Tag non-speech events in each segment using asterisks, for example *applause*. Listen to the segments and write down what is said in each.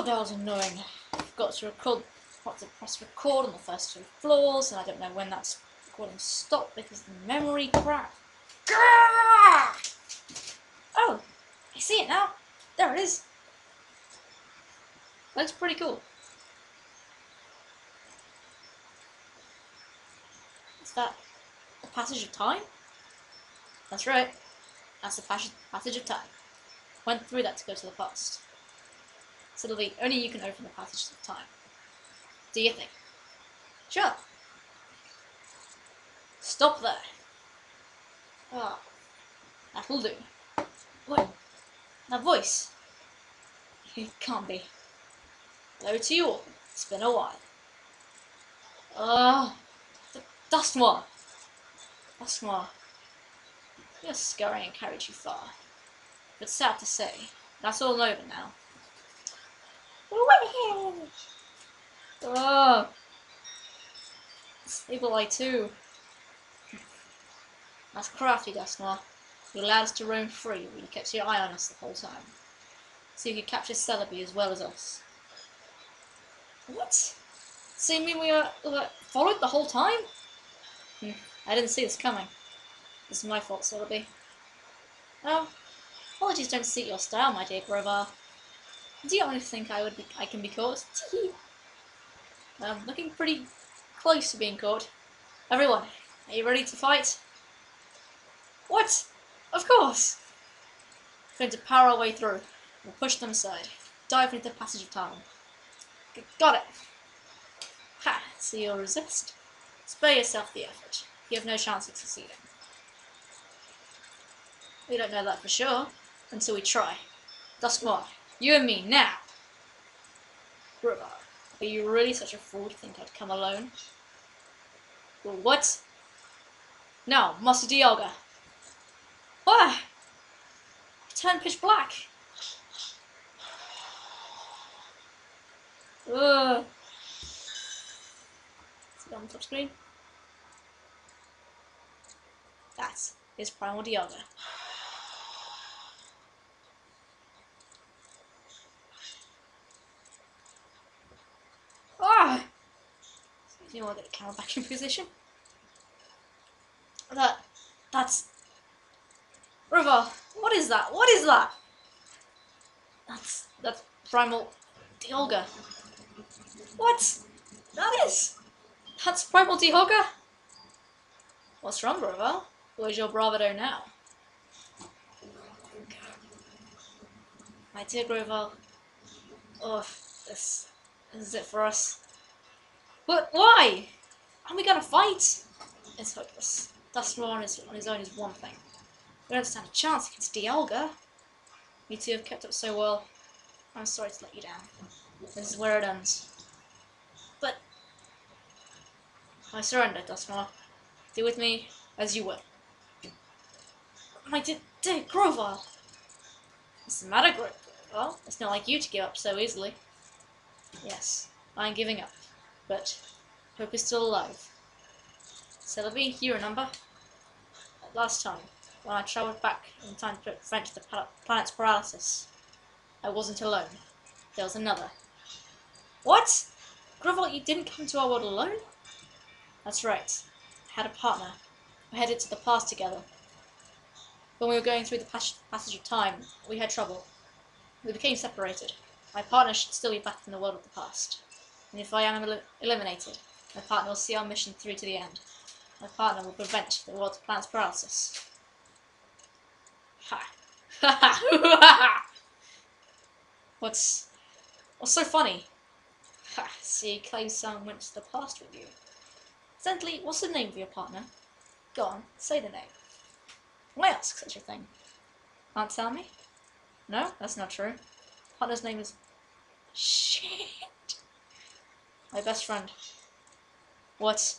Oh, that was annoying. I've got to record, got to press record on the first two floors, and I don't know when that's recording stopped because the memory crap. Oh, I see it now. There it is. Looks pretty cool. Is that the passage of time? That's right. That's the passage of time. Went through that to go to the past. Celebi, only you can open the passage of time. Do you think? Sure. Stop there. Ah, that'll do. What? That voice? *laughs* It can't be. Hello to you all. It's been a while. Ah, uh, Dusknoir. Dust more. Your scurrying carried you far. But sad to say, that's all over now. Oh, Sableye too. That's crafty, Dusknoir. You allowed us to roam free, but you kept your eye on us the whole time. So you could capture Celebi as well as us. What? So you mean we were, were followed the whole time? Hmm. I didn't see this coming. This is my fault, Celebi. Oh, apologies don't suit your style, my dear Grovyle. Do you honestly think I would be, I can be caught? I'm looking pretty close to being caught. Everyone, are you ready to fight? What? Of course! We're going to power our way through. We'll push them aside. Dive into the passage of time. G got it! Ha! So you'll resist? Spare yourself the effort. You have no chance of succeeding. We don't know that for sure, until we try. Dusknoir, you and me, now! River, are you really such a fool to think I'd come alone? Well, what? No, Master Dialga. Why? Turn pitch black. Ugh. Is it on the top screen? That is Primal Dialga. Ah! You know, I'll get the camera back in *laughs* position. That, that's... River, what is that? What is that? That's, that's Primal Dialga. What? That is... That's Primal Dialga? What's wrong, River? Where's your bravado now? My dear Grovyle. Oh, this, this is it for us. But why? Are we gonna fight? It's hopeless. Dusknoir on his, on his own is one thing. We don't stand a chance against Dialga. You two have kept up so well. I'm sorry to let you down. This is where it ends. But I surrender, Dusknoir. Do with me as you will. My dear, dear Grovyle! What's the matter? Well, it's not like you to give up so easily. Yes, I'm giving up, but hope is still alive. Celebi, you remember? Last time, when I travelled back in time to prevent the planet's paralysis, I wasn't alone. There was another. What? Grovyle, you didn't come to our world alone? That's right. I had a partner. We headed to the past together. When we were going through the pas passage of time, we had trouble. We became separated. My partner should still be back in the world of the past. And if I am el eliminated, my partner will see our mission through to the end. My partner will prevent the world's planet's paralysis. Ha! Ha *laughs* ha! What's what's so funny? Ha! See, you claim someone went to the past with you. Incidentally, what's the name of your partner? Go on, say the name. Why ask such a thing? Can't tell me? No, that's not true. Partner's name is... Shit! My best friend. What?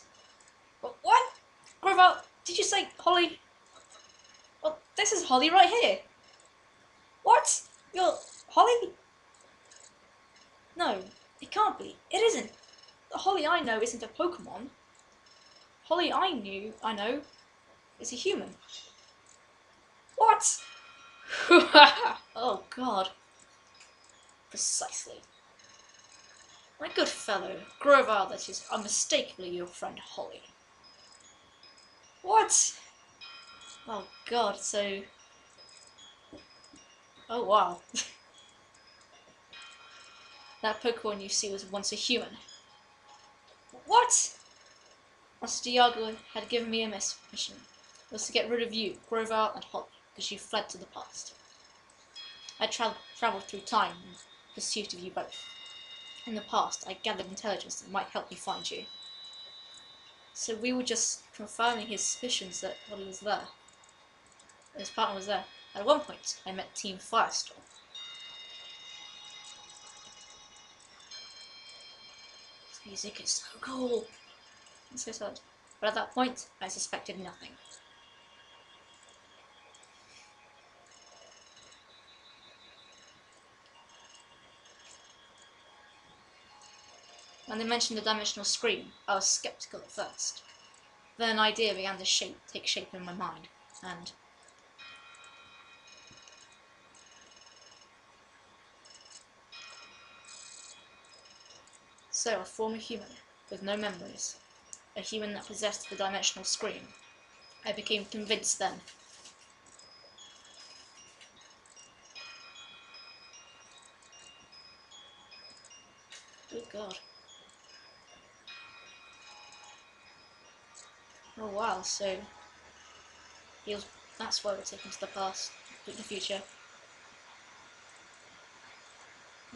What? what? Did you say Holly? Well, this is Holly right here. What? You're Holly? No, it can't be. It isn't. The Holly I know isn't a Pokemon. Holly I knew, I know, is a human. What? *laughs* oh god. Precisely. My good fellow, Grovar, that is unmistakably your friend Holly. What? Oh god, so... Oh wow. *laughs* that Pokemon you see was once a human. What? Master Dialga had given me a mission. It was to get rid of you, Grovar, and Holly, because you fled to the past. I tra travelled through time in pursuit of you both. In the past, I gathered intelligence that might help me find you. So we were just confirming his suspicions that Holly was there. His partner was there. At one point, I met Team Firestorm. This music is so cool. It's so sad. But at that point, I suspected nothing. When they mentioned the dimensional screen, I was skeptical at first. Then an idea began to shape, take shape in my mind, and So, a former human, with no memories, a human that possessed the dimensional screen. I became convinced then. Good God. Oh wow, so he was that's why we're taken to the past, to the future.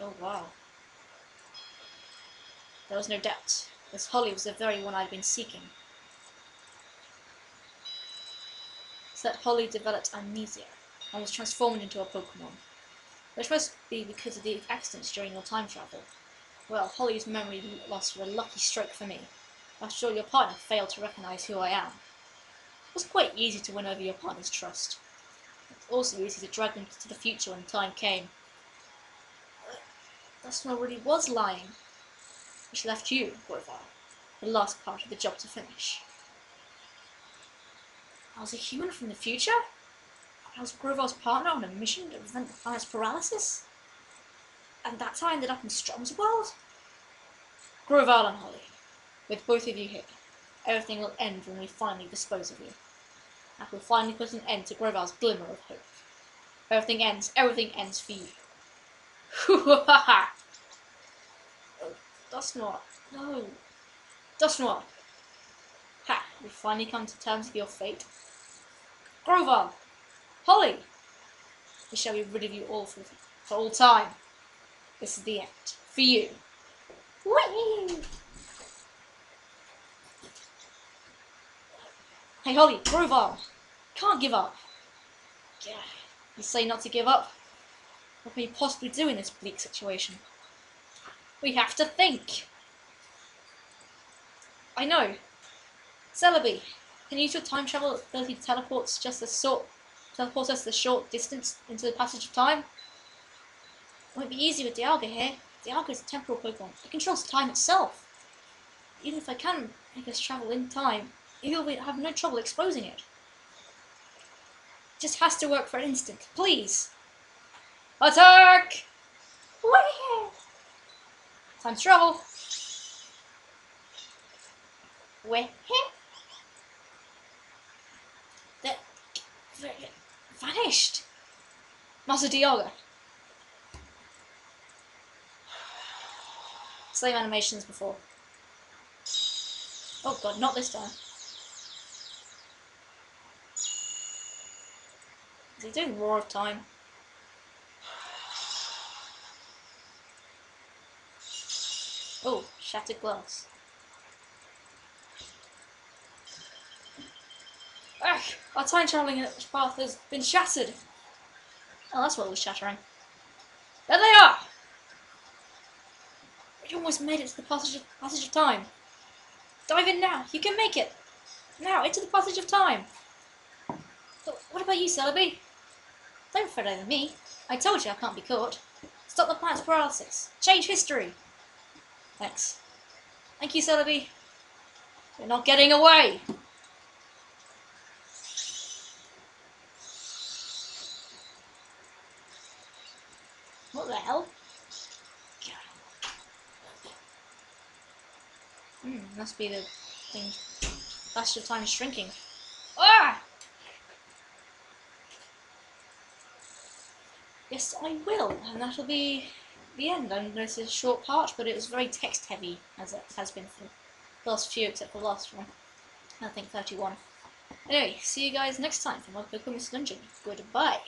Oh wow. There was no doubt. This Holly was the very one I'd been seeking. So that Holly developed amnesia and was transformed into a Pokemon. Which must be because of the accidents during your time travel. Well, Holly's memory loss was a lucky stroke for me. After all, your partner failed to recognize who I am. It was quite easy to win over your partner's trust. It's also easy to drag them to the future when the time came. Uh, that's not really was lying which left you, Grovar, the last part of the job to finish. I was a human from the future? I was Grovar's partner on a mission to prevent the planet's paralysis? And that's how I ended up in Strom's world? Grovar and Holly, with both of you here, everything will end when we finally dispose of you. And we'll finally put an end to Grovar's glimmer of hope. Everything ends, everything ends for you. Ha ha! Dusknoir. No. Dusknoir. Ha! We finally come to terms with your fate. Grovar! Holly! We shall be rid of you all for, for all time. This is the end. For you. Whee! Hey Holly, Grovar! Can't give up. Yeah. You say not to give up? What can you possibly do in this bleak situation? We have to think. I know. Celebi, can you use your time travel ability to teleport just a short teleport us the short distance into the passage of time? It won't be easy with Dialga here. Dialga is a temporal Pokemon. It controls time itself. Even if I can make us travel in time, you'll have no trouble exposing it. It just has to work for an instant. Please! Attack! Whee! Time to travel. Where? That vanished. Master Dialga. Same animations before. Oh god, not this time. Is he doing of Time? Oh, shattered glass. Ugh, our time travelling path has been shattered. Oh, that's what was shattering. There they are! We almost made it to the passage of, passage of time. Dive in now. You can make it. Now, into the passage of time. But what about you, Celebi? Don't fret over me. I told you I can't be caught. Stop the planet's paralysis. Change history. Thanks. Thank you, Celebi. You're not getting away. What the hell? Hmm, must be the thing. Flash of time shrinking. Ah! Yes, I will, and that'll be the end. I'm going to say a short part, but it was very text heavy, as it has been for the last few, except for the last one. I think 31. Anyway, see you guys next time for my Pokemon Dungeon. Goodbye.